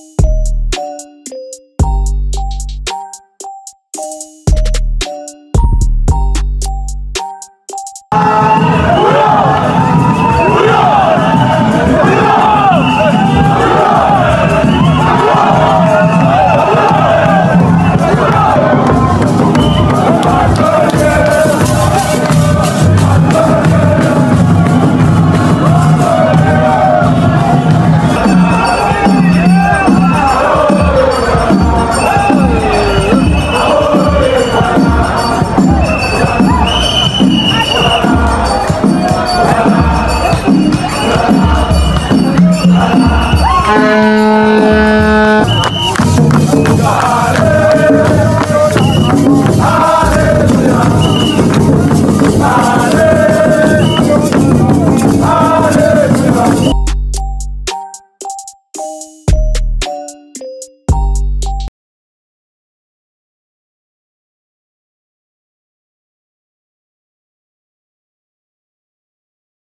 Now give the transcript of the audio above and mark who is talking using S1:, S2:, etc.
S1: Música God.